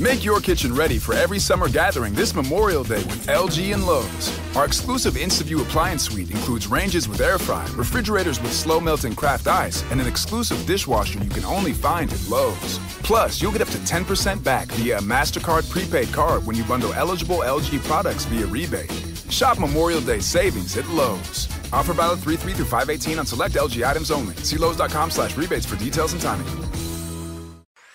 Make your kitchen ready for every summer gathering this Memorial Day with LG and Lowe's. Our exclusive InstaView appliance suite includes ranges with air fry, refrigerators with slow melting craft ice, and an exclusive dishwasher you can only find at Lowe's. Plus, you'll get up to 10% back via a MasterCard prepaid card when you bundle eligible LG products via rebate. Shop Memorial Day savings at Lowe's. Offer valid 3 3 through 518 on select LG items only. See Lowe's.com slash rebates for details and timing.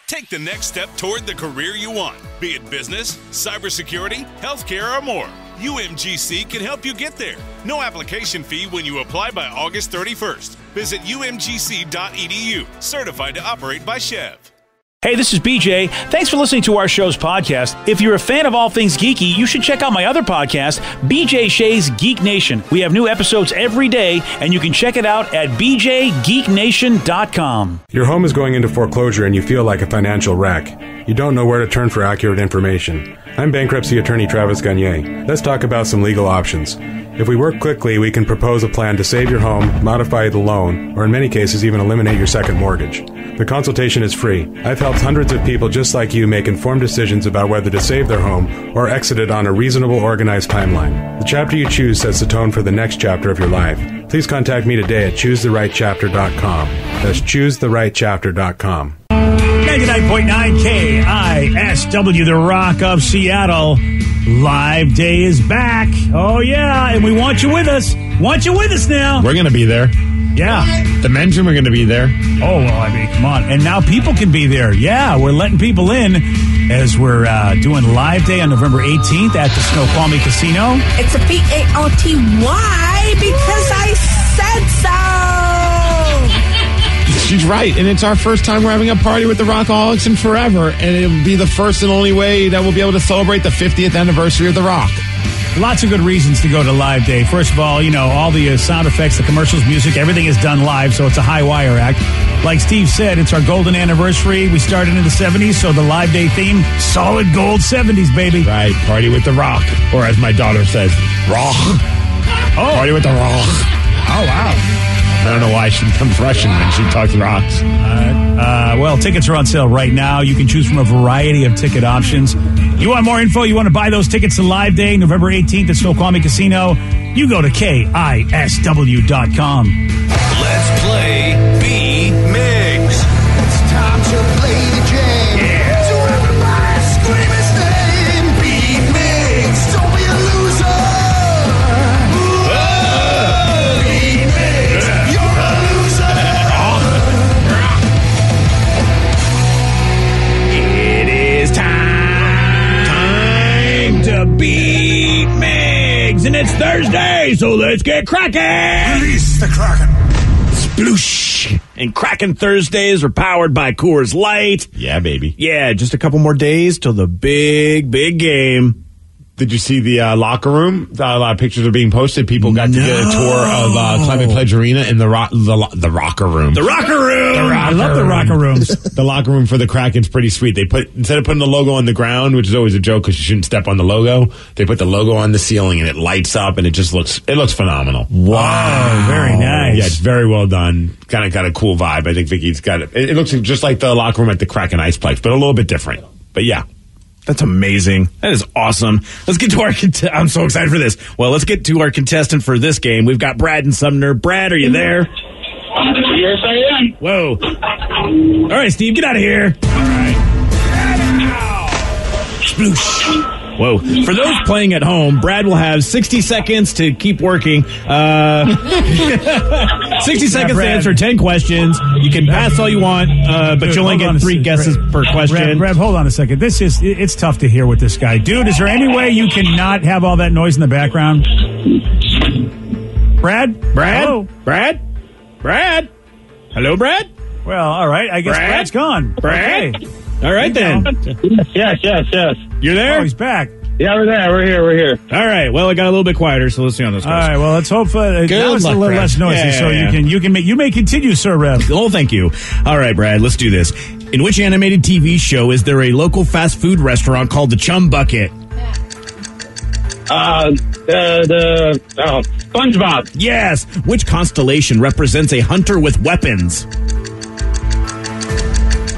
Take the next step toward the career you want, be it business, cybersecurity, healthcare, or more. UMGC can help you get there. No application fee when you apply by August 31st. Visit umgc.edu, certified to operate by SCHEV. Hey, this is BJ. Thanks for listening to our show's podcast. If you're a fan of all things geeky, you should check out my other podcast, BJ Shea's Geek Nation. We have new episodes every day, and you can check it out at bjgeeknation.com. Your home is going into foreclosure and you feel like a financial wreck. You don't know where to turn for accurate information. I'm bankruptcy attorney Travis Gagne. Let's talk about some legal options. If we work quickly, we can propose a plan to save your home, modify the loan, or in many cases, even eliminate your second mortgage. The consultation is free. I've helped hundreds of people just like you make informed decisions about whether to save their home or exit it on a reasonable, organized timeline. The chapter you choose sets the tone for the next chapter of your life. Please contact me today at choosetherightchapter.com. That's choosetherightchapter.com. 99.9 KISW, The Rock of Seattle. Live Day is back. Oh, yeah. And we want you with us. Want you with us now. We're going to be there. Yeah. The mention we're going to be there. Oh, well, I mean, come on. And now people can be there. Yeah, we're letting people in as we're uh, doing Live Day on November 18th at the Snoqualmie Casino. It's a P A R T Y because I said so. She's right. And it's our first time we're having a party with the Rockaholics in forever. And it'll be the first and only way that we'll be able to celebrate the 50th anniversary of The Rock. Lots of good reasons to go to Live Day. First of all, you know, all the uh, sound effects, the commercials, music, everything is done live, so it's a high wire act. Like Steve said, it's our golden anniversary. We started in the 70s, so the Live Day theme, solid gold 70s, baby. Right. Party with The Rock. Or as my daughter says, Rock. Oh. Party with The Rock. Oh, wow. I don't know why she becomes Russian when she talks rocks. Uh, well, tickets are on sale right now. You can choose from a variety of ticket options. You want more info? You want to buy those tickets to Live Day, November 18th at Snoqualmie Casino? You go to KISW.com. beat Migs, and it's Thursday, so let's get cracking. Release the Kraken. Sploosh! And Kraken Thursdays are powered by Coors Light. Yeah, baby. Yeah, just a couple more days till the big, big game. Did you see the uh, locker room? Uh, a lot of pictures are being posted. People got to get a tour of uh, Climate Pledge Arena in the rock, the, lo- the rocker room. The rocker room. The rocker I love the rocker rooms. the locker room for the Kraken's pretty sweet. They put instead of putting the logo on the ground, which is always a joke because you shouldn't step on the logo. They put the logo on the ceiling and it lights up and it just looks it looks phenomenal. Wow, very nice. Yeah, it's very well done. Kind of got a cool vibe. I think Vicky's got it. It, it looks just like the locker room at the Kraken Iceplex, but a little bit different. But yeah, That's amazing. That is awesome. Let's get to our. Cont- I'm so excited for this. Well, let's get to our contestant for this game. We've got Brad and Sumner. Brad, are you there? Yes, I am. Whoa. All right, Steve, get out of here. All right. Sploosh. Whoa. For those playing at home, Brad will have 60 seconds to keep working. Uh, 60 seconds to Brad. answer 10 questions. You can pass all you want, uh, but Dude, you only hold on get a three guesses Brad- per question. Brad, Brad, hold on a second. This is it- it's tough to hear with this guy, dude. Is there any way you can not have all that noise in the background? Brad, Brad? Hello? Brad? Brad? Hello, Brad? Well, all right. I guess Brad? Brad's gone. Brad? Okay. All right, then. Yes, yes, yes. You're there? Oh, he's back. Yeah, we're there. We're here. We're here. All right. Well, it got a little bit quieter, so let's see on this All right. Well, let's hope uh, now it's a luck, little Brad. less noisy, Yeah, yeah, so yeah. you can you can make, you may continue, Sir Rev. Oh, thank you. All right, Brad, let's do this. In which animated TV show is there a local fast food restaurant called the Chum Bucket? Uh, the the oh, SpongeBob. Yes. Which constellation represents a hunter with weapons?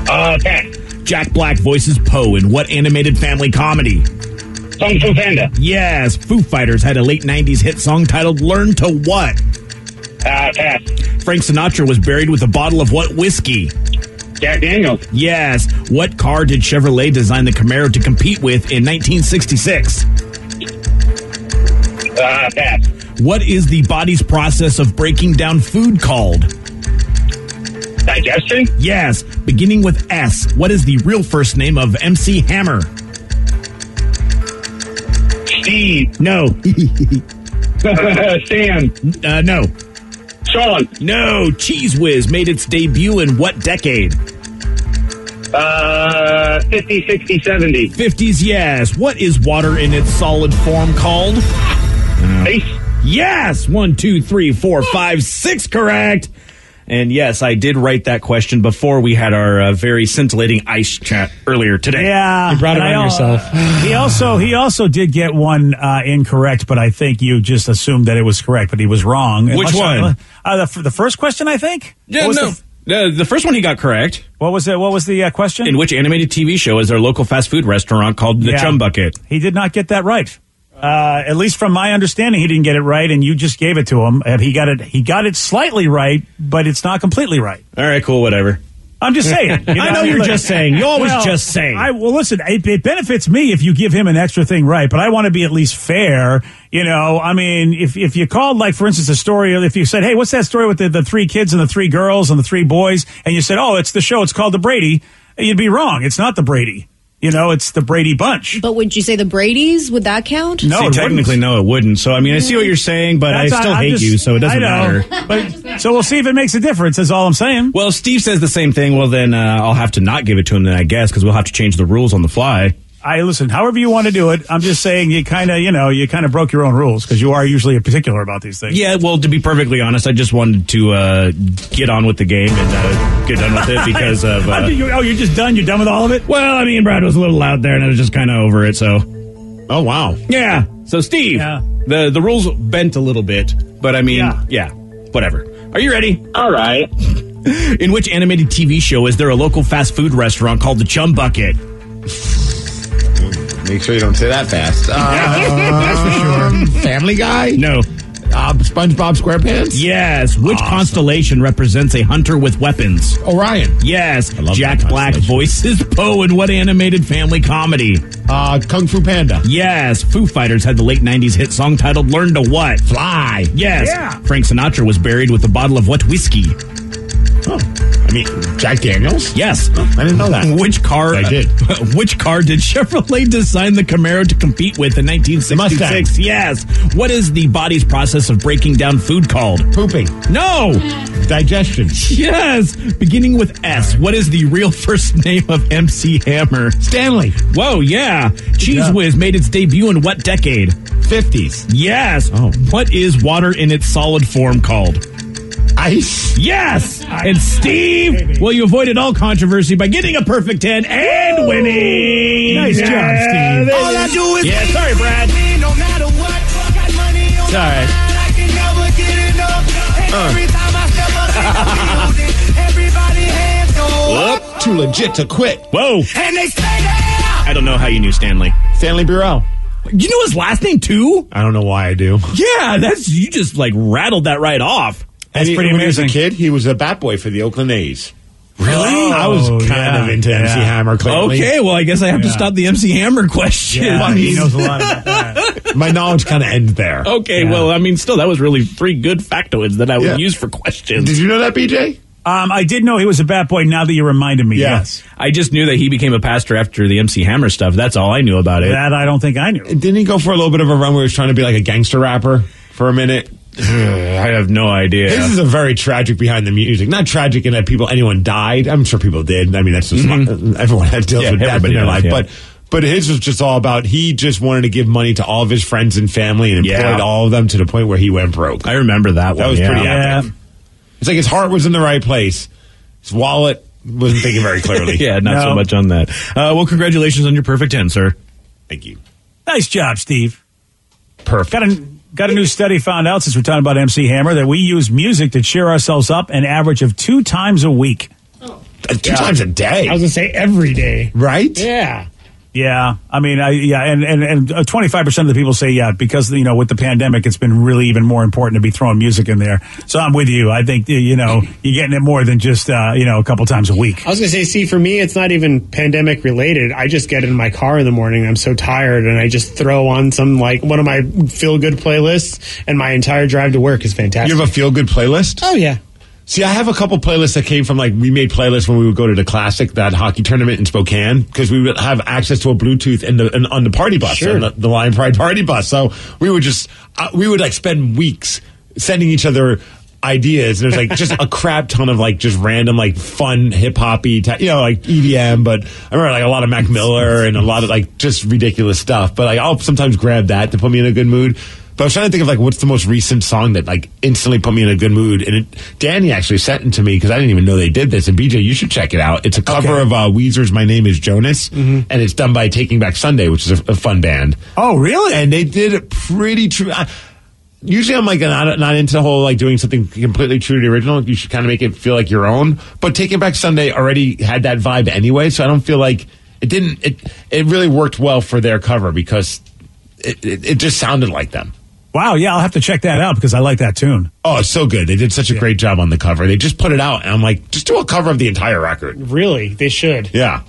Uh, okay. Jack Black voices Poe in what animated family comedy? Kung Fu Panda. Yes, Foo Fighters had a late 90s hit song titled Learn to What? Uh, pass. Frank Sinatra was buried with a bottle of what whiskey? Jack Daniels. Yes. What car did Chevrolet design the Camaro to compete with in 1966? Uh, pass. What is the body's process of breaking down food called? Digestion. Yes. Beginning with S. What is the real first name of MC Hammer? Steve. No. Sam. Uh, no. Sean. No. Cheese Whiz made its debut in what decade? Uh, 50, 60, 70. 50s, yes. What is water in its solid form called? Ice. Yes. One, two, three, four, five, six. Correct. And yes, I did write that question before we had our uh, very scintillating ice chat earlier today. Yeah, You brought it on al- yourself. He also he also did get one uh, incorrect, but I think you just assumed that it was correct, but he was wrong. Which Unless- one? Uh, the, the first question, I think. Yeah, was no. The, The, the first one he got correct. what was it? What was the uh, question? In which animated TV show is there a local fast food restaurant called the Yeah. Chum Bucket? He did not get that right. Uh, at least from my understanding, he didn't get it right, and you just gave it to him. And he got it. He got it slightly right, but it's not completely right. All right, cool, whatever. I'm just saying. you I know you're just saying. You always Well, just saying. I well, listen. It, it benefits me if you give him an extra thing right, but I want to be at least fair. You know, I mean, if if you called like, for instance, a story, if you said, "Hey, what's that story with the, the three kids and the three girls and the three boys?" and you said, "Oh, it's the show. It's called the Brady," you'd be wrong. It's not the Brady. You know, it's the Brady Bunch. But would you say the Brady's? Would that count? No, See, it technically, wouldn't. no, it wouldn't. So, I mean, I see what you're saying, but That's- I still I'm hate just- you, so it doesn't matter. But so we'll see if it makes a difference. That's all I'm saying. Well, Steve says the same thing. Well, then uh, I'll have to not give it to him, then I guess, because we'll have to change the rules on the fly. I listen. However you want to do it, I'm just saying you kind of, you know, you kind of broke your own rules because you are usually particular about these things. Yeah, well, to be perfectly honest, I just wanted to uh, get on with the game and uh, get done with it because of. Uh, you- oh, you're just done. You're done with all of it. well, I mean, Brad was a little out there, and I was just kind of over it. So, Oh wow. yeah. So, Steve, Yeah. the the rules bent a little bit, but I mean, Yeah. yeah, whatever. Are you ready? All right. In which animated TV show is there a local fast food restaurant called the Chum Bucket? Make sure you don't say that fast. Uh, That's for sure. Family Guy. No. Uh, SpongeBob SquarePants. Yes. Which constellation represents a hunter with weapons? Orion. Yes. Jack Black voices Poe in what animated family comedy? Uh, Kung Fu Panda. Yes. Foo Fighters had the late 90s hit song titled Learn to What? Fly. Yes. Yeah. Frank Sinatra was buried with a bottle of what whiskey? Oh, I mean Jack Daniels. Yes. I didn't know that. Which car? I did. Which car did Chevrolet design the Camaro to compete with in 1966? Mustang. Yes. What is the body's process of breaking down food called? Pooping. No. Digestion. Yes. Beginning with S. What is the real first name of MC Hammer? Stanley. Whoa, yeah. Cheese job. Whiz made its debut in what decade? Fifties. Yes. Oh. What is water in its solid form called? Ice. Yes. And Steve, well, you avoided all controversy by getting a perfect 10 and winning. Nice job, Steve. there All I do is Yeah, sorry, Brad. No matter what, got money on It's all right. I can never get enough. And Uh. every time I step up in the building, everybody hands go up. Too legit to quit. Whoa. And they stay there. I don't know how you knew Stanley. Stanley Burrell. You know his last name too? I don't know why I do. Yeah, that's you just like rattled that right off. That's he- pretty when he was a kid, he was a bat boy for the Oakland A's. Really? I was Oh, kind yeah, of into MC yeah. Hammer. Clearly. Okay, well, I guess I have to stop the MC Hammer question. Yeah, he knows a lot about that. My knowledge kind of ends there. Okay, Yeah. well, I mean, still, that was really three good factoids that I would Yeah. use for questions. Did you know that, BJ? Um, I did know he was a bat boy. Now that you reminded me, Yeah. yes, I just knew that he became a pastor after the MC Hammer stuff. That's all I knew about it. that I don't think I knew. Didn't he go for a little bit of a run where he was trying to be like a gangster rapper for a minute? I have no idea. This is a very tragic behind the music. Not tragic in that people anyone died. I'm sure people did. I mean, that's just everyone has deals Yeah, with death in their does, life. yeah. But but his was just all about he just wanted to give money to all of his friends and family and employed Yeah. all of them to the point where he went broke. I remember that one. That was yeah. pretty Yeah. epic. It's like his heart was in the right place. His wallet wasn't thinking very clearly. yeah, not so much on that. Uh, well, congratulations on your perfect 10, sir. Thank you. Nice job, Steve. Perfect. Got a new study found out since we're talking about MC Hammer that we use music to cheer ourselves up an average of two times a week. uh, two times a day. I was gonna say every day. Right? Yeah. Yeah, I mean, I yeah, and and and twenty five percent of the people say yeah because you know with the pandemic it's been really even more important to be throwing music in there. So I'm with you. I think you know you're getting it more than just uh, you know a couple times a week. I was gonna say, see, for me, it's not even pandemic related. I just get in my car in the morning. I'm so tired, and I just throw on some like one of my feel good playlists, and my entire drive to work is fantastic. You have a feel good playlist? oh yeah. See, I have a couple playlists that came from like we made playlists when we would go to the classic that hockey tournament in Spokane because we would have access to a Bluetooth in the in, on the party bus, Sure. the, the Lion Pride party bus. So we would just uh, we would like spend weeks sending each other ideas. And there's like just a crap ton of like just random like fun hip hoppy, you know, like EDM. But I remember like a lot of Mac Miller and a lot of like just ridiculous stuff. But like I'll sometimes grab that to put me in a good mood. But I was trying to think of like what's the most recent song that like instantly put me in a good mood, and it, Danny actually sent it to me because I didn't even know they did this. And BJ, you should check it out. It's a cover Okay. of uh, Weezer's "My Name Is Jonas," and it's done by Taking Back Sunday, which is a, a fun band. Oh, really? And they did it pretty true. I, usually, I'm like not not into the whole like doing something completely true to the original. You should kind of make it feel like your own. But Taking Back Sunday already had that vibe anyway, so I don't feel like it didn't. It it really worked well for their cover because it, it, it just sounded like them. Wow, yeah, I'll have to check that out because I like that tune. Oh, it's so good. They did such a great job on the cover. They just put it out, and I'm like, just do a cover of the entire record. Really, they should. Yeah.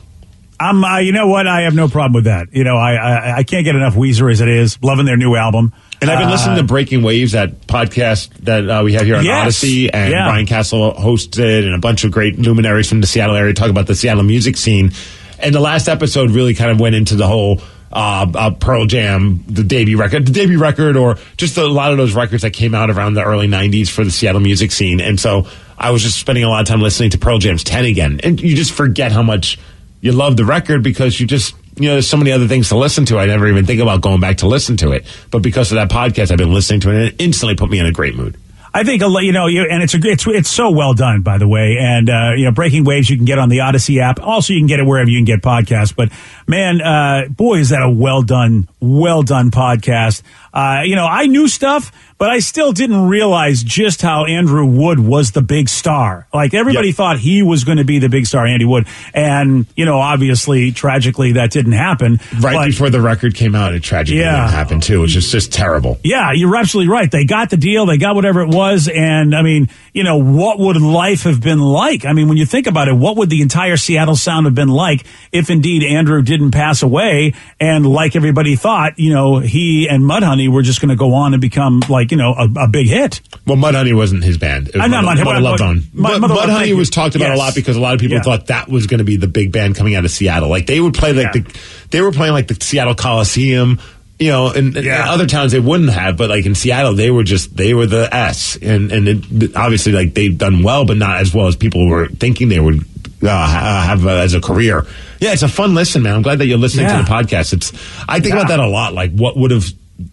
I'm, uh, you know what? I have no problem with that. You know, I, I I can't get enough Weezer as it is. Loving their new album. And I've been Uh, listening to Breaking Waves, that podcast that uh, we have here on Yes. Audacy, and Yeah. Brian Castle hosted, and a bunch of great luminaries from the Seattle area talk about the Seattle music scene. And the last episode really kind of went into the whole uh, uh, Pearl Jam, the debut record, the debut record, or just a lot of those records that came out around the early '90s for the Seattle music scene. And so I was just spending a lot of time listening to Pearl Jam's 10 again, and you just forget how much you love the record because you just you know there's so many other things to listen to. I never even think about going back to listen to it, but because of that podcast, I've been listening to it, and it instantly put me in a great mood. I think you know, you, and it's a, it's it's so well done, by the way. And uh, you know, Breaking Waves you can get on the Audacy app. Also, you can get it wherever you can get podcasts. But man, uh, boy, is that a well done, well done podcast. Uh, you know, I knew stuff, but I still didn't realize just how Andrew Wood was the big star. Like everybody Yep. thought he was going to be the big star, Andy Wood, and you know, obviously, tragically, that didn't happen. Right But- before the record came out, it tragically Yeah. happened too, which is just terrible. Yeah, you're absolutely right. They got the deal. They got whatever it was. And I mean, you know, what would life have been like? I mean, when you think about it, what would the entire Seattle sound have been like if indeed Andrew didn't pass away? And like everybody thought, you know, he and Mudhoney were just going to go on and become like, you know, a, a big hit. Well, Mudhoney wasn't his band. It was I'm not Mud- Mudhoney, Mud Mud- Love Bone. Mud- But Mud Love, thank Mudhoney was talked about Yes. a lot because a lot of people Yeah. thought that was going to be the big band coming out of Seattle. Like they would play like Yeah. the they were playing like the Seattle Coliseum. You know, in, in other towns they wouldn't have, but like in Seattle, they were just they were the S, and and it, obviously like they've done well, but not as well as people were thinking they would uh, have uh, as a career. Yeah, it's a fun listen, man. I'm glad that you're listening Yeah. to the podcast. It's I think about that a lot. Like, what would have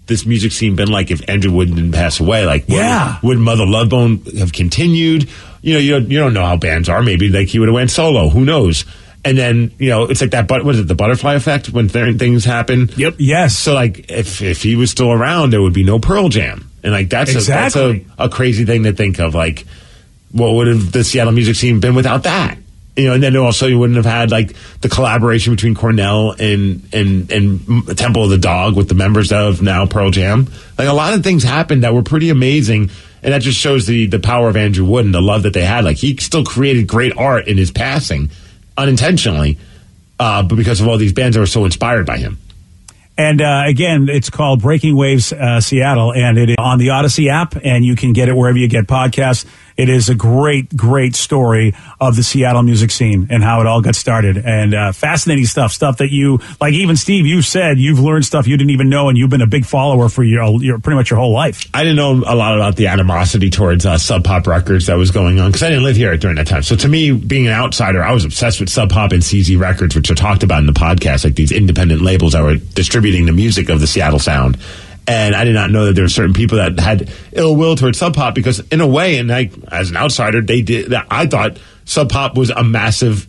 this music scene been like if Andrew Wood didn't pass away? Like, Yeah. would Mother Love Bone have continued? You know, you don't, you don't know how bands are. Maybe like he would have went solo. Who knows? And then you know, it's like that. But was it? The butterfly effect when certain things happen. Yep. Yes. So like, if if he was still around, there would be no Pearl Jam, and like that's Exactly. a, that's a, a crazy thing to think of. Like, what would have the Seattle music scene been without that? You know, and then also you wouldn't have had like the collaboration between Cornell and and and Temple of the Dog with the members of now Pearl Jam. Like a lot of things happened that were pretty amazing, and that just shows the the power of Andrew Wood and the love that they had. Like he still created great art in his passing, unintentionally, uh, but because of all these bands that were so inspired by him. And uh, again, it's called Breaking Waves uh, Seattle, and it is on the Audacy app, and you can get it wherever you get podcasts. It is a great, great story of the Seattle music scene and how it all got started, and uh, fascinating stuff. Stuff that you like, even Steve, you said you've learned stuff you didn't even know, and you've been a big follower for your, your pretty much your whole life. I didn't know a lot about the animosity towards uh, Sub Pop Records that was going on because I didn't live here during that time. So to me, being an outsider, I was obsessed with Sub Pop and CZ Records, which are talked about in the podcast, like these independent labels that were distributing the music of the Seattle sound. And I did not know that there were certain people that had ill will towards Sub Pop because, in a way, and I, as an outsider, they did. I thought Sub Pop was a massive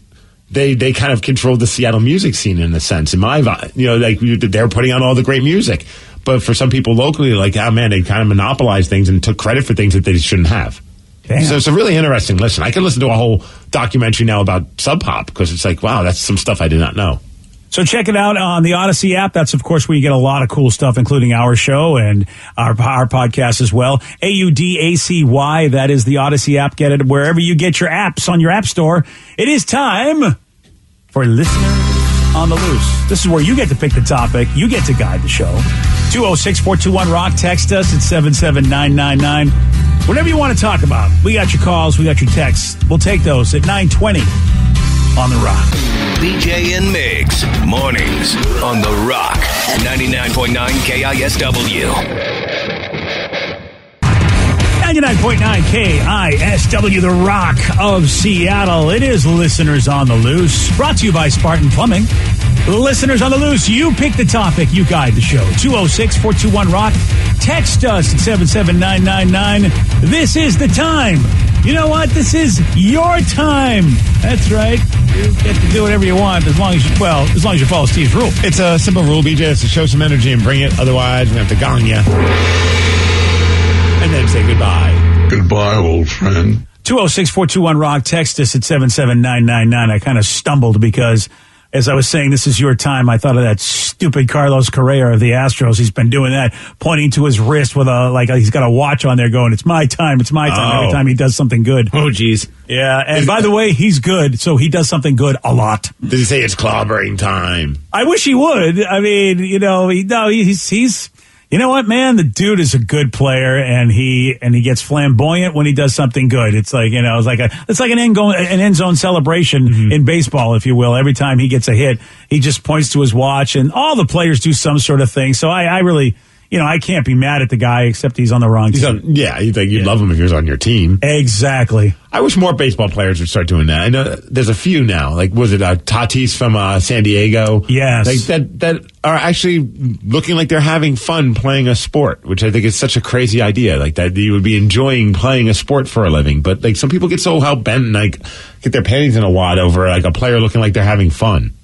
they they kind of controlled the Seattle music scene in a sense. In my you know, like they're putting on all the great music, but for some people locally, like oh man, they kind of monopolized things and took credit for things that they shouldn't have. Damn. So it's a really interesting listen. I could listen to a whole documentary now about Sub Pop because it's like, wow, that's some stuff I did not know. So check it out on the Audacy app. That's of course where you get a lot of cool stuff, including our show and our our podcast as well. A U D A C Y. That is the Audacy app. Get it wherever you get your apps on your app store. It is time for listeners on the loose. This is where you get to pick the topic. You get to guide the show. 206-421 Rock. Text us at 77999. Whatever you want to talk about. We got your calls. We got your texts. We'll take those at 920 on the Rock. BJ and Migs, mornings on The Rock, 99.9 KISW. 99.9 KISW, the rock of Seattle. It is Listeners on the Loose, brought to you by Spartan Plumbing. Listeners on the Loose, you pick the topic, you guide the show. 206 421 Rock. Text us at 77999. This is the time. You know what? This is your time. That's right. You get to do whatever you want as long as you, well, as long as you follow Steve's rule. It's a simple rule, BJ. It's to show some energy and bring it. Otherwise, we have to gong you. And then say goodbye. Goodbye, old friend. 206 421 Rock. Text us at 77999. I kind of stumbled because as I was saying, this is your time. I thought of that stupid Carlos Correa of the Astros. He's been doing that, pointing to his wrist with a, like, he's got a watch on there going, it's my time, it's my time, Oh. every time he does something good. Oh, geez. Yeah. And by the way, he's good. So he does something good a lot. Did he say it's clobbering time? I wish he would. I mean, you know, he, no, he's, he's, you know what, man? The dude is a good player, and he and he gets flamboyant when he does something good. It's like you know, it's like a it's like an end go, an end zone celebration mm-hmm. in baseball, if you will. Every time he gets a hit, he just points to his watch, and all the players do some sort of thing. So I, I really, you know, I can't be mad at the guy except he's on the wrong He's team. on, yeah, you think you'd love him if he was on your team. Exactly. I wish more baseball players would start doing that. I know there's a few now. Like, was it uh, Tatis from uh, San Diego? Yes. Like that that are actually looking like they're having fun playing a sport, which I think is such a crazy idea. Like that you would be enjoying playing a sport for a living. But like some people get so hell bent and like get their panties in a wad over like a player looking like they're having fun.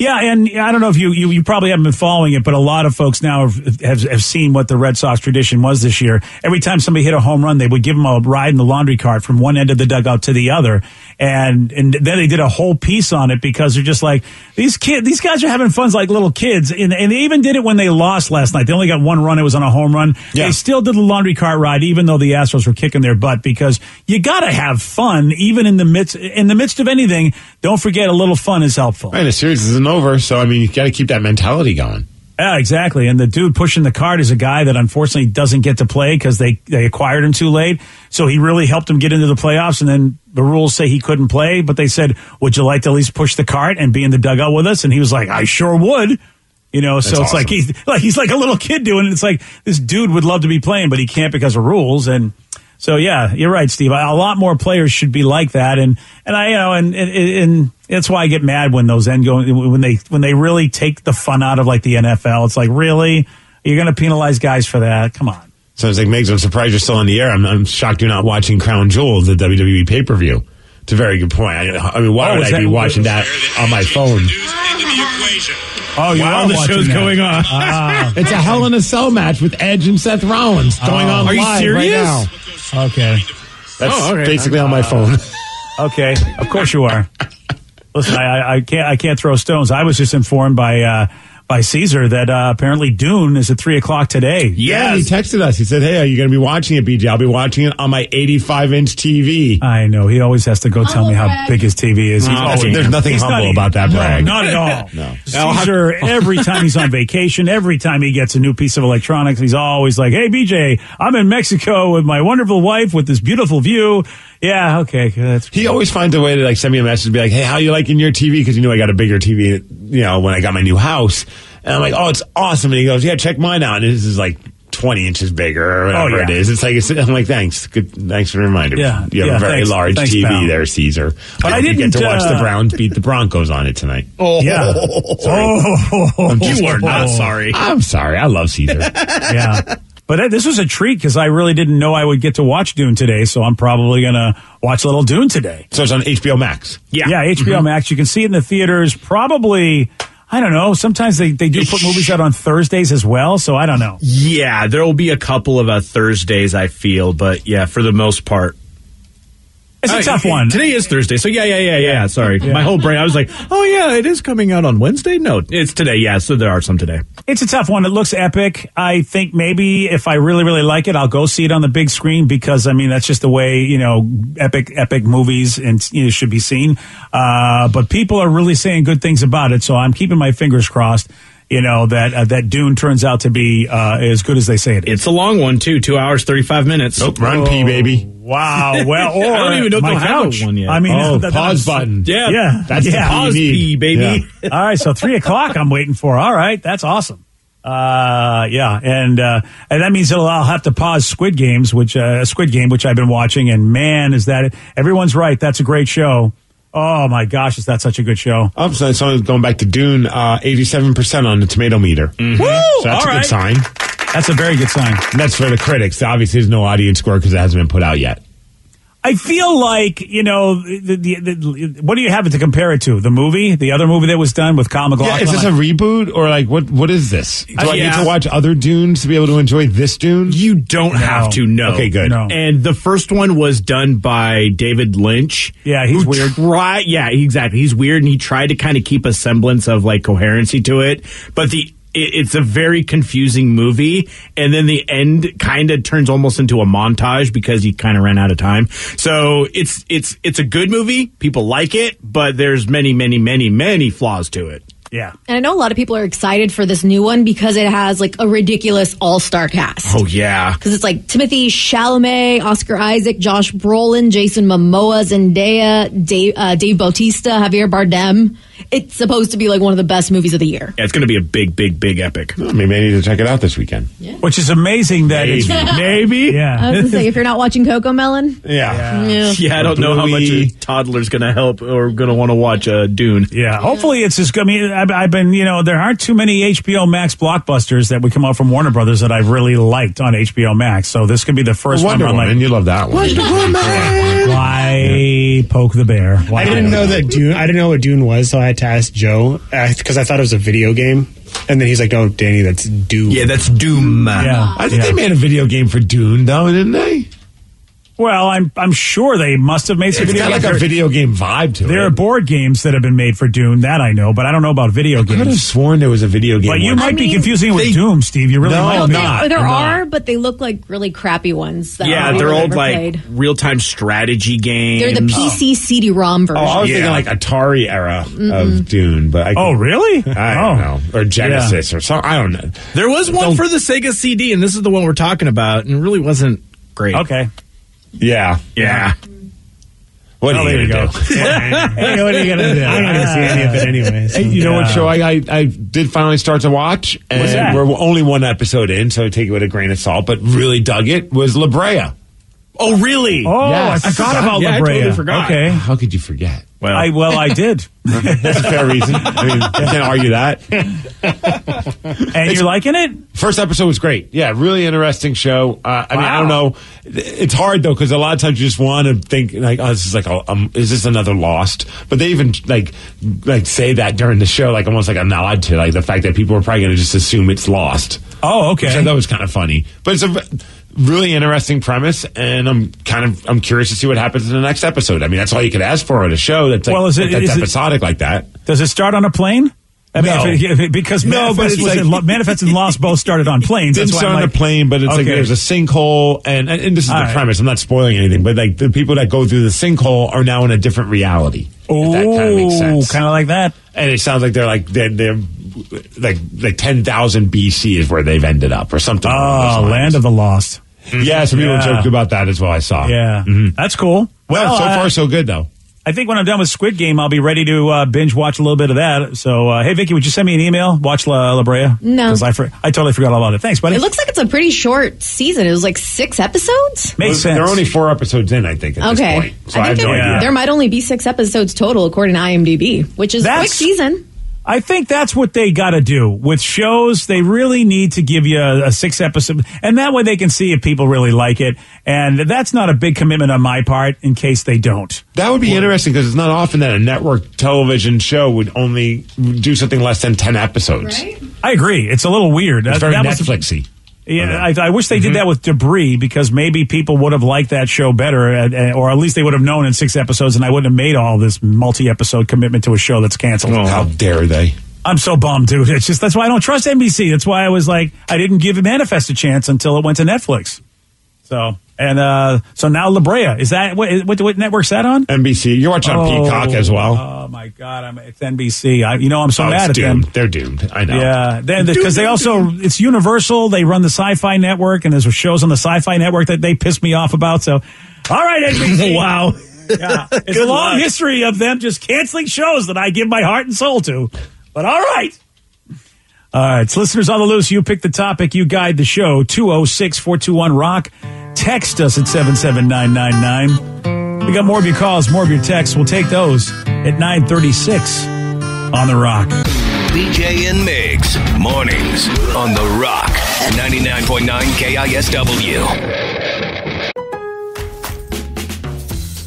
Yeah, and I don't know if you, you, you probably haven't been following it, but a lot of folks now have, have, have seen what the Red Sox tradition was this year. Every time somebody hit a home run, they would give them a ride in the laundry cart from one end of the dugout to the other. And, and then they did a whole piece on it because they're just like, these kid, these guys are having fun like little kids. And, and they even did it when they lost last night. They only got one run. It was on a home run. Yeah. They still did the laundry cart ride, even though the Astros were kicking their butt because you gotta have fun, even in the midst, in the midst of anything. Don't forget a little fun is helpful. Right, the series isn't over, so I mean you got to keep that mentality going. Yeah, exactly. And the dude pushing the cart is a guy that unfortunately doesn't get to play because they, they acquired him too late. So he really helped him get into the playoffs. And then the rules say he couldn't play, but they said, would you like to at least push the cart and be in the dugout with us? And he was like, I sure would. You know, so That's it's like he's like he's like a little kid doing it. It's like this dude would love to be playing, but he can't because of rules. And so, yeah, you're right, Steve. A lot more players should be like that. And and I, you know, and and, and that's why I get mad when those end go when they when they really take the fun out of like the NFL. It's like really you're going to penalize guys for that? Come on. So it's like, Migs, I'm surprised you're still on the air. I'm, I'm shocked you're not watching Crown Jewel, the WWE pay per view. It's a very good point. I, I mean, why Oh, would I that- be watching that on my phone? Oh, you Wow, are the watching show's that. going on. Ah, It's a Hell in a Cell match with Edge and Seth Rollins going on Are you live serious? right now. okay. That's Oh, okay. basically on my phone. Okay, of course you are. Listen, I, I- I can't I can't throw stones. I was just informed by uh, by Caesar that uh, apparently Dune is at three o'clock today. Yeah, he texted us. He said, "Hey, are you going to be watching it, BJ? I'll be watching it on my 85 inch TV." I know he always has to go tell me how big his TV is. No, always- there's nothing he's humble not- about that no, brag. not at all. No. Caesar, every time he's on vacation, every time he gets a new piece of electronics, he's always like, "Hey, BJ, I'm in Mexico with my wonderful wife with this beautiful view." Yeah, okay, that's He always finds a way to like send me a message, and be like, "Hey, how you liking your TV?" Because you know I got a bigger TV, you know, when I got my new house, and I'm like, "Oh, it's awesome!" And he goes, "Yeah, check mine out." And this is like 20 inches bigger or whatever Oh, yeah. it is. It's like it's, I'm like, "Thanks, good, thanks for the reminder." Yeah, you have yeah, a very thanks. large Thanks, TV pal. there, Caesar. But I You didn't, get to watch uh, the Browns beat the Broncos on it tonight. Oh, yeah. Oh, You are not sorry. I'm sorry, I love Caesar. yeah. But this was a treat because I really didn't know I would get to watch Dune today, so I'm probably gonna watch a little Dune today. so it's on HBO Max. Yeah. Yeah, HBO Max. You can see it in the theaters. Probably, I don't know. Sometimes they, they do put movies out on Thursdays as well, so I don't know. Yeah, there will be a couple of uh, Thursdays, I feel, but yeah, for the most part, It's a tough one. Today is Thursday, so yeah, yeah, yeah, yeah. Sorry, my whole brain. I was like, oh yeah, it is coming out on Wednesday. No, it's today. Yeah, so there are some today. It's a tough one. It looks epic. I think maybe if I really, really like it, I'll go see it on the big screen because I mean that's just the way you know epic, epic movies and you know, should be seen. Uh, but people are really saying good things about it, so I'm keeping my fingers crossed. You know that uh, that Dune turns out to be uh, as good as they say it is. It's a long one too, two hours thirty five minutes. Nope, run pee, baby. Wow. Well, or I don't even know if my they'll have couch. one yet. I mean, Oh, that- pause that's- button. Yeah, Yeah, That's yeah. pee Pause need. pee, baby. All right, so three o'clock I'm waiting for. All right, that's awesome. Uh, yeah, and uh, and that means it'll, I'll have to pause Squid Games, which uh, Squid Game, which I've been watching, and man, is that everyone's right. That's a great show. Oh my gosh, is that such a good show? So it's only going back to Dune, uh, 87% on the tomato meter. Woo! So that's All a right. good sign. That's a very good sign. And that's for the critics. Obviously, there's no audience score because it hasn't been put out yet. I feel like you know the, the, the, what do you have it to compare it to? The movie, the other movie that was done with Kyle Yeah, is this a reboot or like what? What is this? Do Uh, I yeah. need to watch other Dunes to be able to enjoy this Dune? You don't have to know. Okay, good. No. And the first one was done by David Lynch. Yeah, he's weird. Try, yeah, exactly. He's weird, and he tried to kind of keep a semblance of like coherency to it, but the it, it's a very confusing movie, and then the end kind of turns almost into a montage because he kind of ran out of time. So it's it's it's a good movie. People like it, but there's many, many, many, many flaws to it. yeah. And I know a lot of people are excited for this new one because it has like a ridiculous all star cast. Oh yeah. Because it's like Timothée Chalamet, Oscar Isaac, Josh Brolin, Jason Momoa, Zendaya, Dave, uh, Dave Bautista, Javier Bardem. It's supposed to be like one of the best movies of the year. Yeah, it's going to be a big, big, big epic. Oh, maybe I need to check it out this weekend. Which is amazing that it's Maybe. yeah. I was gonna say, if you're not watching Cocomelon, Yeah. yeah. Yeah, I don't know how much a Bluey. toddler's going to help or going to want to watch uh, Dune. Yeah, hopefully it's as good. I mean, I've, I've been, you know, there aren't too many HBO Max blockbusters that would come out from Warner Brothers that I've really liked on HBO Max. So this could be the first Wonder one. where I'm Woman, like, you love that one. why poke the bear? Why I didn't know that Dune. I didn't know what Dune was, so I had to ask Joe uh, because I thought it was a video game. And then he's like, "No, Danny, that's Doom." Yeah, that's Doom. Yeah, I think yeah. they made a video game for Dune, though, didn't they? Well, I'm I'm sure they must have made some It's video got like games. a video game vibe to there it. are board games that have been made for Dune. That I know, but I don't know about video games. I could have games. sworn there was a video game. But you one. might I be mean, confusing it with they- Doom, Steve. You really No, might I'm be. not. there I'm are, but they look like really crappy ones. That Yeah, I've they're never old like played. real time strategy games. They're the PC CD-ROM version. Oh, I was Yeah. thinking like Atari era of Dune, but I Oh, really? I oh. don't know, or Genesis or something. I don't know. There was one Don't- for the Sega CD, and this is the one we're talking about, and it really wasn't great. Okay. Yeah, Yeah. What Oh, are there you you gonna go. do? hey, what are you gonna do? I'm not gonna see any of it anyways. Hey, you know what show I, I I did finally start to watch, and we're only one episode in, so take it with a grain of salt. But really dug it was La Brea. Oh, really? Oh, Yes. I forgot about Yeah, I La Brea. totally forgot. Okay. How could you forget? Well, I well, I did. That's a fair reason. I mean, I can't argue that. And you're liking it? First episode was great. Yeah, really interesting show. Uh, I mean, I don't know. It's hard though because a lot of times you just want to think like, oh, this is like, a, um, is this another Lost? But they even like like say that during the show, like almost like a nod to like the fact that people are probably going to just assume it's Lost. Oh, Which I okay. thought was kind of funny. But it's a v- really interesting premise, and I'm kind of I'm curious to see what happens in the next episode. I mean, that's all you could ask for on a show that's like Well, is it- that's is it- episodic like that. Does it start on a plane? I mean, No. if it- if it- because No, but Manifest, it's was like- in Manifest and Lost both started on planes. didn't start on like, a plane, but it's like there's a sinkhole, and, and, and this is All the right. premise. I'm not spoiling anything, but like the people that go through the sinkhole are now in a different reality. if that kind of makes sense. kind of like that. And it sounds like they're like they're, they're like like ten thousand BC is where they've ended up, or something. along Oh, those. Land of the Lost. Yeah, some people Yeah. joked about that as well. I saw. Yeah, Mhm. that's cool. Well, so uh, far so good though. I think when I'm done with Squid Game, I'll be ready to uh, binge watch a little bit of that. So, uh, hey, Vicky, would you send me an email? Watch La, La Brea? No. Because I, for- I totally forgot all about it. Thanks, buddy. It looks like it's a pretty short season. It was like six episodes. Makes sense. They're only four episodes in, I think. At Okay, this point. So I, I have think no it- idea. there might only be six episodes total according to IMDb, which is a quick season. I think that's what they got to do with shows. They really need to give you a, a six episode, and that way they can see if people really like it. And that's not a big commitment on my part in case they don't. That would be interesting because it's not often that a network television show would only do something less than ten episodes. I agree. It's a little weird. It's very that was- Netflixy. Yeah, I, I wish they did mm-hmm. that with Debris because maybe people would have liked that show better, or at least they would have known in six episodes, and I wouldn't have made all this multi-episode commitment to a show that's canceled. Oh, how dare they? I'm so bummed, dude. It's just that's why I don't trust NBC. That's why I was like, I didn't give Manifest a chance until it went to Netflix. So and uh so now La Brea is that what what, what network's that on? NBC. You're watching on Peacock as well. Oh my god, I'm it's NBC. I, you know I'm so Oh, mad at them. They're doomed. I know. Yeah, then because they also it's Universal. They run the Sci-Fi Network, and there's shows on the Sci-Fi Network that they piss me off about. So, all right, NBC. Wow. Yeah, it's a long luck. history of them just canceling shows that I give my heart and soul to. But all right. All right, so listeners on the loose, you pick the topic, you guide the show. 206 421 Rock. Text us at 77999. We got more of your calls, more of your texts. We'll take those at 936 on the Rock. BJ and Migs, mornings on The Rock, 99.9 KISW.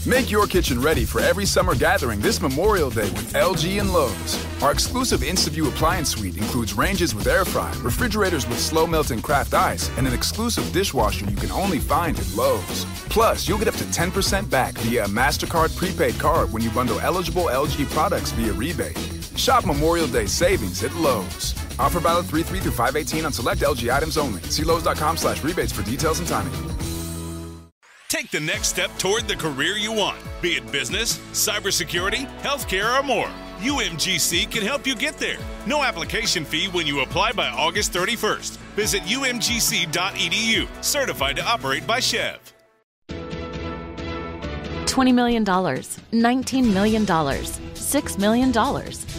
Make your kitchen ready for every summer gathering this Memorial Day with LG and Lowe's. Our exclusive InstaView appliance suite includes ranges with air fry, refrigerators with slow melting craft ice, and an exclusive dishwasher you can only find at Lowe's. Plus, you'll get up to 10% back via a MasterCard prepaid card when you bundle eligible LG products via rebate. Shop Memorial Day savings at Lowe's. Offer valid 3 3 through 518 on select LG items only. See Lowe's.com slash rebates for details and timing. Take the next step toward the career you want, be it business, cybersecurity, healthcare, or more. UMGC can help you get there. No application fee when you apply by August 31st. Visit umgc.edu, certified to operate by SCHEV. $20 million, $19 million, $6 million.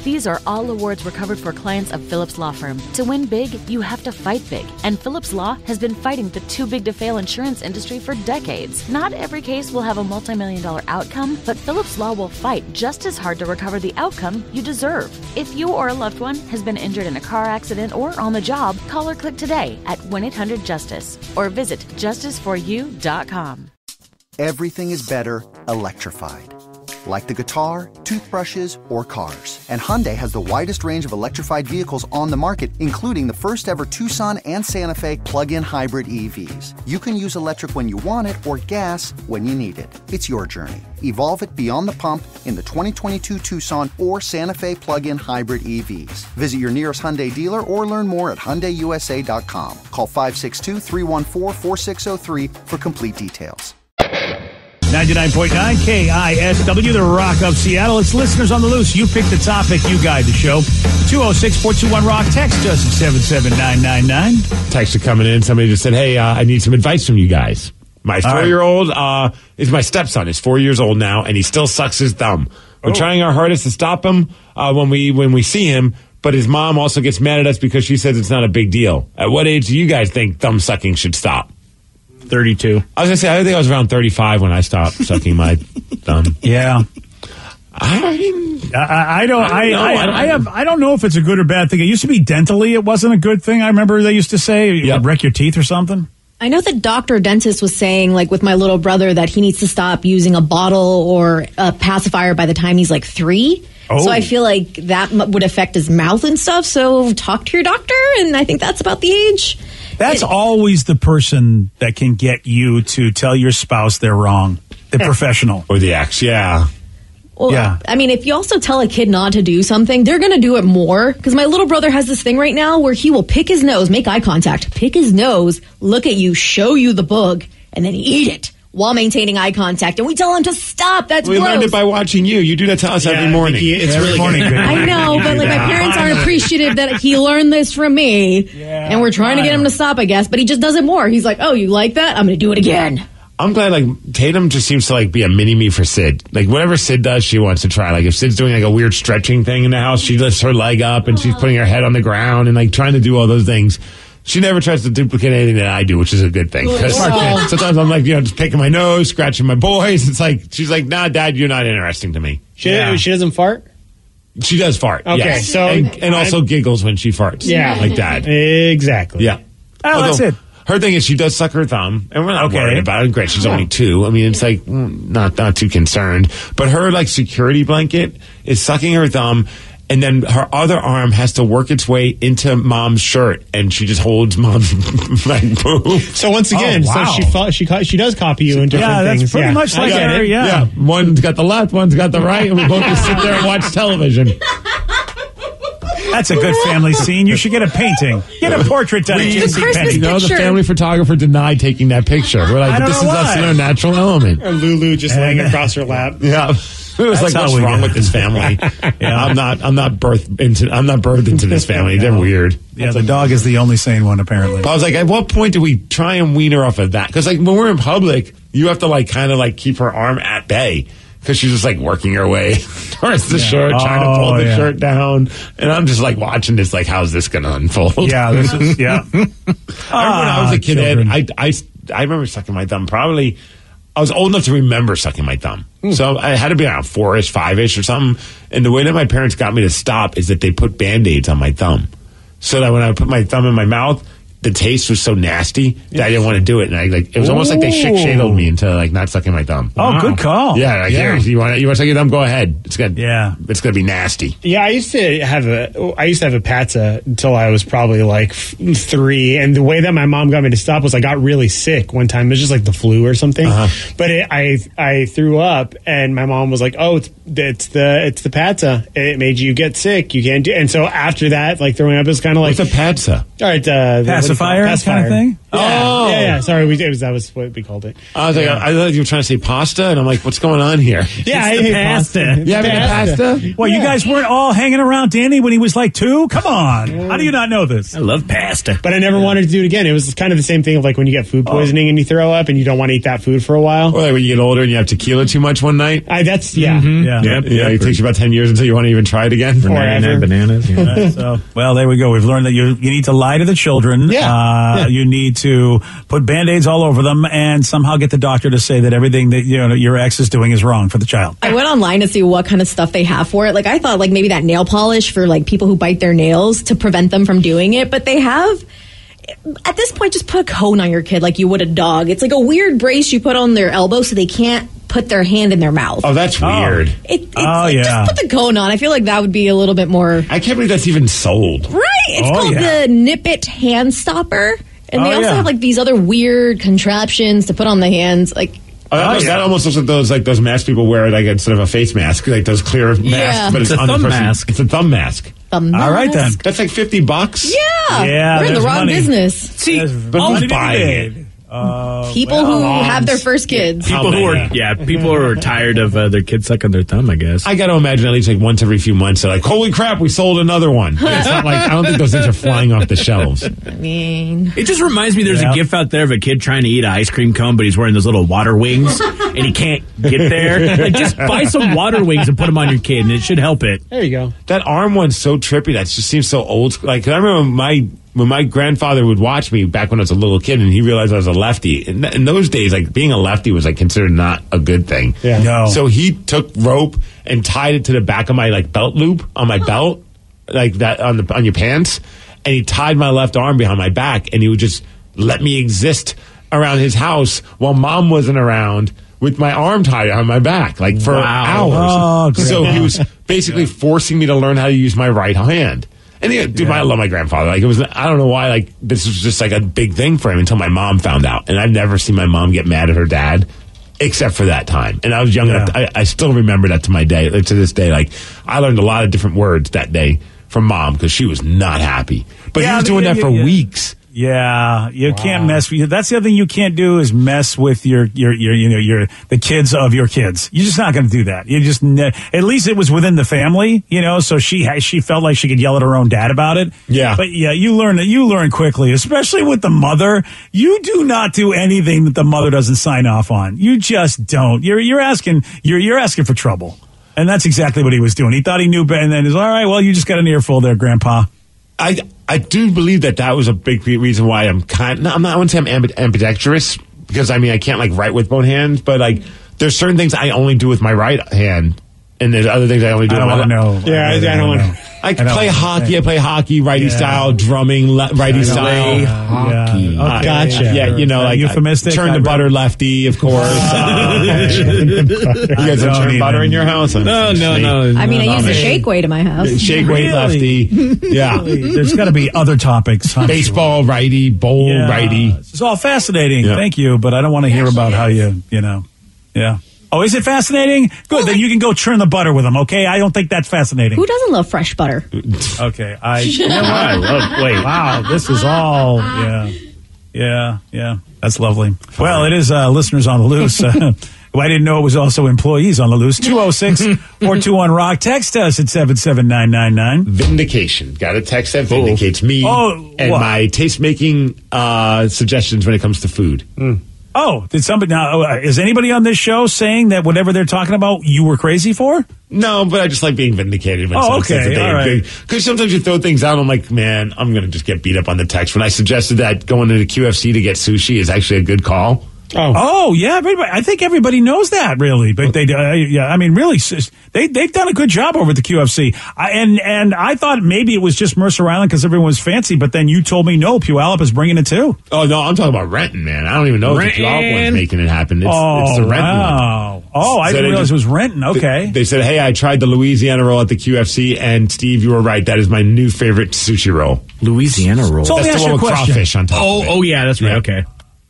These are all awards recovered for clients of Phillips Law Firm. To win big, you have to fight big. And Phillips Law has been fighting the too big to fail insurance industry for decades. Not every case will have a multi million dollar outcome, but Phillips Law will fight just as hard to recover the outcome you deserve. If you or a loved one has been injured in a car accident or on the job, call or click today at 1 800 Justice or visit justiceforyou.com. Everything is better electrified. Like the guitar, toothbrushes, or cars. And Hyundai has the widest range of electrified vehicles on the market, including the first ever Tucson and Santa Fe plug in hybrid EVs. You can use electric when you want it or gas when you need it. It's your journey. Evolve it beyond the pump in the 2022 Tucson or Santa Fe plug in hybrid EVs. Visit your nearest Hyundai dealer or learn more at HyundaiUSA.com. Call 562 314 4603 for complete details. 99.9 KISW, the Rock of Seattle. It's listeners on the loose. You pick the topic, you guide the show. 206 421 Rock. Text us at 77999. Text are coming in. Somebody just said, "Hey, uh, I need some advice from you guys." My four-year-old uh, is my stepson. He's four years old now, and he still sucks his thumb. We're Oh. trying our hardest to stop him uh, when we when we see him. But his mom also gets mad at us because she says it's not a big deal. At what age do you guys think thumb sucking should stop? 32. I was gonna say I think I was around thirty-five when I stopped sucking my thumb. Yeah. I, I, I don't. I don't I, know. I, I don't I, have. I don't know if it's a good or bad thing. It used to be dentally. It wasn't a good thing. I remember they used to say it would wreck your teeth or something. I know the doctor dentist was saying, like with my little brother, that he needs to stop using a bottle or a pacifier by the time he's like three. Oh. So I oh. feel like that m- would affect his mouth and stuff. So talk to your doctor, and I think that's about the age. That's always the person that can get you to tell your spouse they're wrong. The professional or the ex. Yeah. Well, Yeah. I mean, if you also tell a kid not to do something, they're going to do it more. Because my little brother has this thing right now where he will pick his nose, make eye contact, pick his nose, look at you, show you the bug, and then eat it while maintaining eye contact. And we tell him to stop. That's we gross. learned it by watching you. You do that to us every morning. it's Every really morning, good. good. I know, but like my parents aren't appreciative that he learned this from me, Yeah, and we're trying to get him to stop, I guess. But he just does it more. He's like, "Oh, you like that? I'm going to do it again." I'm glad like Tatum just seems to like be a mini me for Sid. Like whatever Sid does, she wants to try. Like if Sid's doing like a weird stretching thing in the house, she lifts her leg up and she's putting her head on the ground and like trying to do all those things. She never tries to duplicate anything that I do, which is a good thing. 'Cause Aw. sometimes I'm like, you know, just picking my nose, scratching my boys. It's like she's like, nah, Dad, you're not interesting to me. She, Yeah. she doesn't fart? She does fart. Okay, yes. so- and, and also giggles when she farts. Yeah. like Dad. Exactly. Yeah. Oh, that's it. Her thing is she does suck her thumb, and we're not Okay. worried about it. Great, she's only two. I mean, it's like mm, not not too concerned. But her like security blanket is sucking her thumb, And then her other arm has to work its way into mom's shirt, and she just holds mom's like boob. So once oh, again, Oh, wow. so she fo- she co- she does copy you in different Yeah, that's things. pretty much like her, it. yeah. One's got the left, one's got the right, and we both just sit there and watch television. That's a good family scene. You should get a painting. Get a portrait done. at JC Penney. You know, the family photographer denied taking that picture. We're like, I don't this know is us why. in our natural element. Or Lulu just laying across her lap. Yeah. It was That's like, what's wrong get with this family? yeah, I'm not. I'm not birthed into. I'm not birthed into this family. They're weird. Yeah, the dog is the only sane one, apparently. But I was like, at what point do we try and wean her off of that? Because like when we're in public, you have to like kind of like keep her arm at bay because she's just like working her way towards the Yeah. shirt, trying to pull Oh, the yeah. shirt down, and I'm just like watching this. Like, how's this going to unfold? Yeah, this is yeah. I remember when I was Ah, a kid. Ed, I, I, I remember sucking my thumb. Probably, I was old enough to remember sucking my thumb. So I had to be around four ish, five ish, or something. And the way that my parents got me to stop is that they put band aids on my thumb, so that when I put my thumb in my mouth. The taste was so nasty that I didn't want to do it, and I like it was almost like they shake shadowed me into like not sucking my thumb. Oh, good call. Yeah, like, Yeah. here, you want you want to suck your thumb? Go ahead. It's gonna Yeah. it's gonna be nasty. Yeah, I used to have a I used to have a patsa until I was probably like f- three, and the way that my mom got me to stop was I got really sick one time. It was just like the flu or something. Uh-huh. But it, I I threw up, and my mom was like, "Oh, it's it's the it's the patsa. It made you get sick. You can't do." And so after that, like throwing up is kind of like What's a patsa? All right, uh, the- what do you call it? Pacifier kind of thing? Yeah, Oh. yeah, yeah. Sorry, we it was that was what we called it. I was like, I, I thought you were trying to say pasta, and I'm like, what's going on here? Yeah, I It's the hate pasta. pasta. You having a pasta? Well, you guys weren't all hanging around Danny when he was like two? Come on. How do you not know this? I love pasta. But I never wanted to do it again. It was kind of the same thing of like when you get Oh. food poisoning and you throw up and you don't want to eat that food for a while. Or like when you get older and you have tequila too much one night. I, that's yeah. Mm-hmm. Yeah. Yeah, yeah. It takes you about ten years until you want to even try it again. Forever. bananas. Yeah. Right, so, well, there we go. We've learned that you you need to lie to the children. Yeah. Uh, Yeah. You need to put band aids all over them and somehow get the doctor to say that everything that you know your ex is doing is wrong for the child. I went online to see what kind of stuff they have for it. Like I thought like maybe that nail polish for like people who bite their nails to prevent them from doing it, but they have at this point just put a cone on your kid like you would a dog. It's like a weird brace you put on their elbow so they can't put their hand in their mouth. Oh, that's oh. weird. It, it's Oh, like, yeah. Just put the cone on. I feel like that would be a little bit more I can't believe that's even sold. right. It's Oh, called yeah. the Nip It hand stopper, and they Oh, also yeah. have like these other weird contraptions to put on the hands. Like Oh, that, Oh, yeah. that almost looks like those like those masks people wear like instead of a face mask, like those clear masks, Yeah. but it's, It's a on the thumb person- mask. It's a thumb mask. the All right, then. That's like fifty bucks. Yeah, Yeah, we're in the wrong money. business. See, But all who's the- buying it? Uh, People well, who moms. have their first kids. people who are yeah, people who are tired of uh, their kids sucking their thumb. I guess. I got to imagine at least like once every few months, they're like, "Holy crap, we sold another one." It's not like I don't think those things are flying off the shelves. I mean, It just reminds me there's Yeah. a gif out there of a kid trying to eat an ice cream cone, but he's wearing those little water wings and he can't get there. Like, just buy some water wings and put them on your kid, and it should help it. There you go. That arm one's so trippy. That just seems so old. Like I remember my when my grandfather would watch me back when I was a little kid, and he realized I was a lefty. In, in those days, like being a lefty was like considered not a good thing. Yeah. No. So he took rope and tied it to the back of my like belt loop on my belt, like that on the on your pants, and he tied my left arm behind my back, and he would just let me exist around his house while mom wasn't around. With my arm tied on my back, like for Wow. hours. Oh, so he was basically forcing me to learn how to use my right hand. And he, dude, I love my grandfather. Like it was, I don't know why. Like this was just like a big thing for him until my mom found out. And I've never seen my mom get mad at her dad, except for that time. And I was young Yeah. enough. I, I still remember that to my day, like, to this day. Like I learned a lot of different words that day from mom because she was not happy. But he Yeah, was doing yeah, that for yeah, yeah. weeks. Yeah, you can't mess with. That's the other thing you can't do is mess with your your your you know your the kids of your kids. You're just not going to do that. You just ne- at least it was within the family, you know. So she ha- she felt like she could yell at her own dad about it. Yeah. but yeah, you learn that you learn quickly, especially with the mother. You do not do anything that the mother doesn't sign off on. You just don't. You're you're asking you're you're asking for trouble, and that's exactly what he was doing. He thought he knew better, and then he's all right. Well, you just got an earful there, Grandpa. I I do believe that that was a big reason why I'm kind. No, I'm not. I wouldn't say I'm ambi- ambidextrous because I mean I can't like write with both hands, but like there's certain things I only do with my right hand, and there's other things I only do. I don't wanna know. Yeah, I- I don't wanna- I, I play hockey. know. I play hockey, righty Yeah. style, drumming, le- righty I style. Play hockey. Yeah. Uh, Okay. Gotcha. Yeah, you know, Uh, like euphemistic, Turn I the butter lefty, of course. Uh, you guys I don't don't turn butter in your house? No, no, no. I mean, I use the man. shake weight in my house. Shake weight lefty. Yeah. There's got to be other topics. I'm Baseball righty, bowl Yeah. righty. It's all fascinating. Yeah. Thank you, but I don't want to hear about how you, you know, yeah. Oh, is it fascinating? Good. then you can go churn the butter with them. Okay. I don't think that's fascinating. Who doesn't love fresh butter? Okay. I. You know what? I love- wait. Wow. This is all. Yeah. Yeah. Yeah. That's lovely. Well, it is uh, listeners on the loose. Uh, I didn't know it was also employees on the loose. 206 421 Rock. Text us at 77999. Vindication. Got a text that vindicates me Oh, and what? my taste making uh, suggestions when it comes to food. Oh, did somebody now? Uh, is anybody on this show saying that whatever they're talking about, you were crazy for? No, but I just like being vindicated when Oh, someone okay, says that they all right. Because sometimes you throw things out, and I'm like, man, I'm going to just get beat up on the text. When I suggested that going into the QFC to get sushi is actually a good call. Oh, yeah, everybody, I think everybody knows that, really. But they, uh, yeah, I mean, really, they they've done a good job over at the QFC. I, and and I thought maybe it was just Mercer Island because everyone was fancy. But then you told me no, Puyallup is bringing it too. Oh, no, I'm talking about Renton, man. I don't even know if the Puyallup one's Renton? making it happen. It's, oh, it's the Renton wow. one. Oh, I So didn't realize just- it was Renton. Okay. They, they said, hey, I tried the Louisiana roll at the QFC, and Steve, you were right. That is my new favorite sushi roll. Louisiana roll. So That's the one with question. crawfish on top Oh, of it. oh yeah, that's right. Yeah. Okay.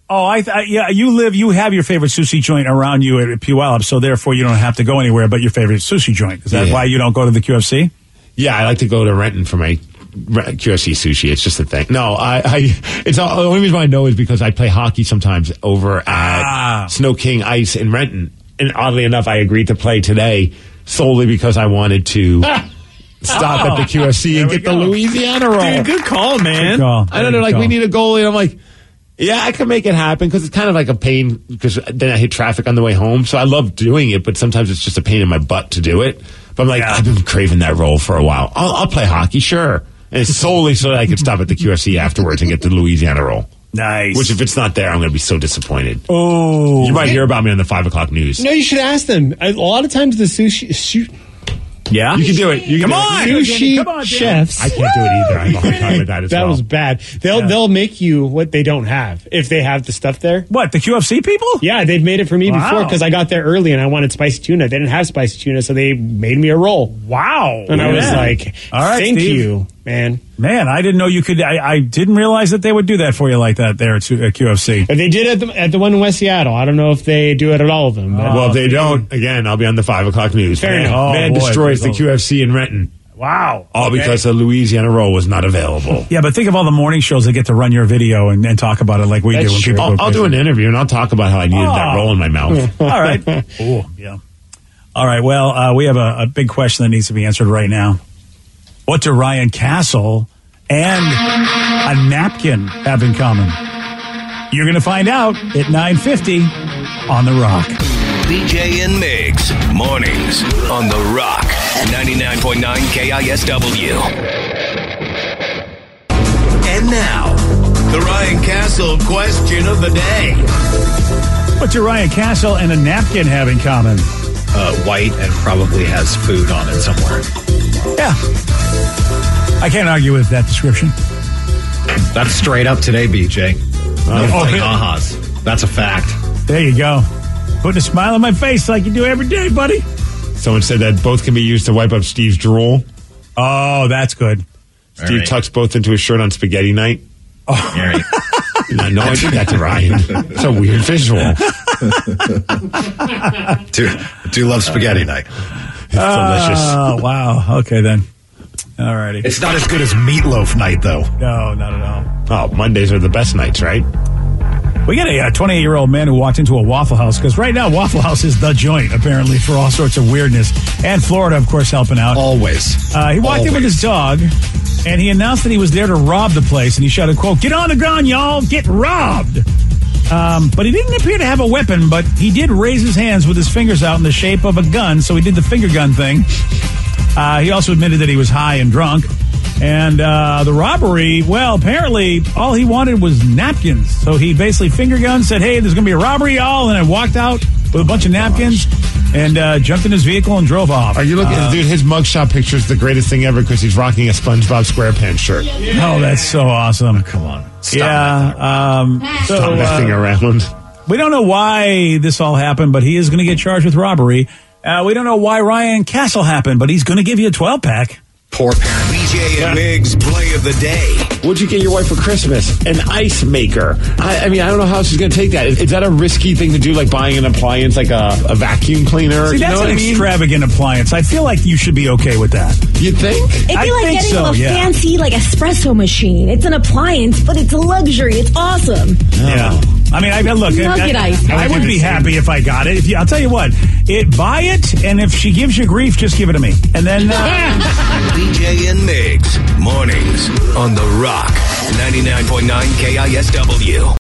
Oh, I, th- yeah. You live, you have your favorite sushi joint around you at Puyallup, so therefore you don't have to go anywhere but your favorite sushi joint. Is that Yeah. why you don't go to the QFC? Yeah, I like to go to Renton for my QFC sushi. It's just a thing. No, I, I it's all, the only reason why I know is because I play hockey sometimes over at Ah. Sno-King Ice in Renton, and oddly enough, I agreed to play today solely because I wanted to stop at the QFC and There we get the. Louisiana roll. Dude, good call, man. Good call. I know they're Good like, we need a goalie. And I'm like, yeah, I can make it happen because it's kind of like a pain because then I hit traffic on the way home. So I love doing it, but sometimes it's just a pain in my butt to do it. But I'm like, I've been craving that role for a while. I'll, I'll play hockey, sure. And it's solely so that I can stop at the QFC afterwards and get the Louisiana roll. Nice. Which, if it's not there, I'm going to be so disappointed. oh, You might hear about me on the five o'clock news. No, you should ask them. A lot of times the sushi shoot, Yeah. You can do it. You can Come do it. on. sushi Come on, Dan. chefs. I can't do it either. I have a hard time with that as that well. That was bad. They'll Yeah. they'll make you what they don't have if they have the stuff there. what the QFC people? Yeah, they've made it for me Wow. before because I got there early and I wanted spicy tuna. They didn't have spicy tuna, so they made me a roll. Wow. And I was like, All right, thank Steve. you, man. Man, I didn't know you could. I, I didn't realize that they would do that for you like that there at, at QFC. But they did at the, at the one in West Seattle. I don't know if they do it at all of them. But well, if they don't, again, I'll be on the five o'clock news. Fair man, enough. man Oh, boy, destroys the QFC in Renton. Wow. All Okay. because the Louisiana roll was not available. Yeah, but think of all the morning shows that get to run your video and, and talk about it like we That's do when true. people I'll, I'll do an interview and I'll talk about how I needed that Oh. roll in my mouth. All right. Oh, yeah. All right. Well, uh, we have a, a big question that needs to be answered right now. What do Ryan Castle and a napkin have in common? You're going to find out at 950 on The Rock. BJ and Migs, mornings on The Rock, 99.9 KISW. And now, the Ryan Castle question of the day. What do Ryan Castle and a napkin have in common? Uh, white and probably has food on it somewhere. Yeah. I can't argue with that description. That's straight up today, BJ. No Oh, playing really? ahas. That's a fact. There you go. Putting a smile on my face like you do every day, buddy. Someone said that both can be used to wipe up Steve's drool. Oh, that's good. Steve All right. tucks both into his shirt on spaghetti night. Oh. All right. No, no one did that to Ryan. It's a weird visual. do, do love spaghetti night. Delicious. Oh, wow. Okay, then. All righty. It's not as good as meatloaf night, though. No, not at all. Oh, Mondays are the best nights, right? We got a 28 year old man who walked into a Waffle House because right now Waffle House is the joint apparently for all sorts of weirdness, and Florida, of course, helping out. Always. Uh, he walked in with his dog, and he announced that he was there to rob the place, and he shouted, "quote Get on the ground, y'all! Get robbed!" Um, but he didn't appear to have a weapon, but he did raise his hands with his fingers out in the shape of a gun, so he did the finger gun thing. Uh, he also admitted that he was high and drunk. And uh, the robbery, well, apparently all he wanted was napkins. So he basically finger gunned, said, hey, there's going to be a robbery, y'all, and I walked out with a bunch of napkins and uh, jumped in his vehicle and drove off. Are you looking, Uh, dude? His mugshot picture is the greatest thing ever because he's rocking a SpongeBob SquarePants shirt. Oh, that's so awesome! come on, yeah. Um, so, Stop messing uh, around. We don't know why this all happened, but he is going to get charged with robbery. Uh, we don't know why Ryan Castle happened, but he's going to give you a 12 pack. Poor parent. BJ and Migs play of the day. What'd you get your wife for Christmas? An ice maker. I, I mean, I don't know how she's going to take that. Is, is that a risky thing to do, like buying an appliance, like a, a vacuum cleaner? See, you that's know what an I mean? extravagant appliance. I feel like you should be okay with that. You think? It'd be I like think getting so, a yeah. fancy like espresso machine. It's an appliance, but it's a luxury. It's awesome. Oh. Yeah. I mean, I look. Nugget I, ice. I, would be happy if I got it. If you, I'll tell you what, it buy it, and if she gives you grief, just give it to me, and then. Uh, BJ and Migs. Mornings on The Rock. 99.9 KISW.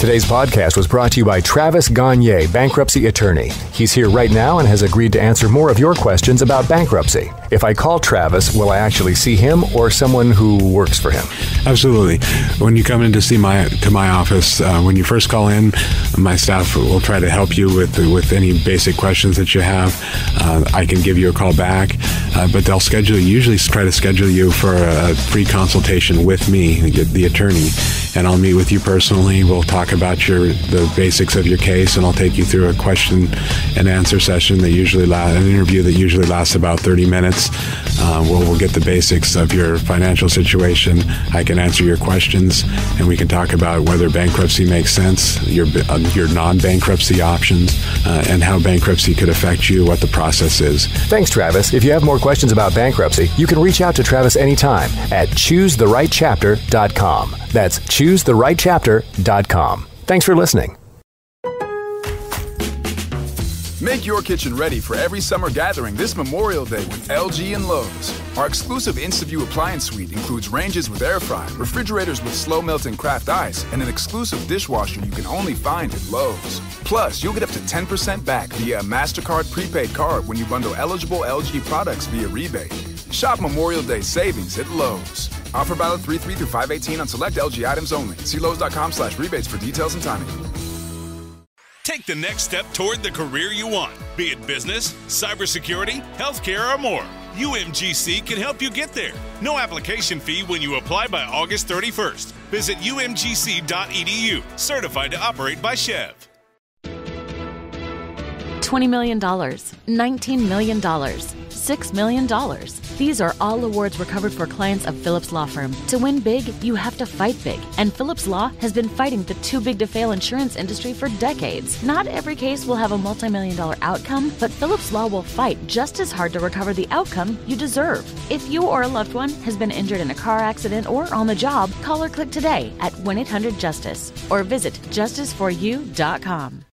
Today's podcast was brought to you by Travis Gagne, bankruptcy attorney. He's here right now and has agreed to answer more of your questions about bankruptcy. If I call Travis, will I actually see him or someone who works for him? Absolutely. When you come in to see my to my office, uh, when you first call in, my staff will try to help you with with any basic questions that you have. Uh, I can give you a call back, uh, but they'll schedule usually try to schedule you for a free consultation with me, the attorney, and I'll meet with you personally. We'll talk about your the basics of your case, and I'll take you through a question and answer session that usually la- an interview that usually lasts about 30 minutes. Uh, we'll, we'll get the basics of your financial situation. I can answer your questions, and we can talk about whether bankruptcy makes sense, your uh, your non-bankruptcy options, uh, and how bankruptcy could affect you, what the process is. Thanks, Travis. If you have more questions about bankruptcy, you can reach out to Travis anytime at choosetherightchapter.com. That's choosetherightchapter.com. Thanks for listening. Make your kitchen ready for every summer gathering this Memorial Day with LG and Lowe's. Our exclusive InstaView appliance suite includes ranges with air fry, refrigerators with slow melting craft ice, and an exclusive dishwasher you can only find at Lowe's. Plus, you'll get up to 10% back via a MasterCard prepaid card when you bundle eligible LG products via rebate. Shop Memorial Day savings at Lowe's. Offer valid 3 3 through 518 on select LG items only. See Lowe's.com slash rebates for details and timing. Take the next step toward the career you want, be it business, cybersecurity, healthcare, or more. UMGC can help you get there. No application fee when you apply by August 31st. Visit umgc.edu, certified to operate by SCHEV. $20 million, $19 million, $6 million. These are all awards recovered for clients of Phillips Law Firm. To win big, you have to fight big. And Phillips Law has been fighting the too big to fail insurance industry for decades. Not every case will have a multi million dollar outcome, but Phillips Law will fight just as hard to recover the outcome you deserve. If you or a loved one has been injured in a car accident or on the job, call or click today at 1 800 Justice or visit justiceforyou.com.